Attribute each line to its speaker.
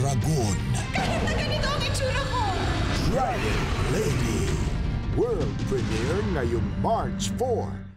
Speaker 1: Dragon.
Speaker 2: Kahit na ganito ang itsura ko!
Speaker 3: Dragon Lady. World premiere ngayong March 4.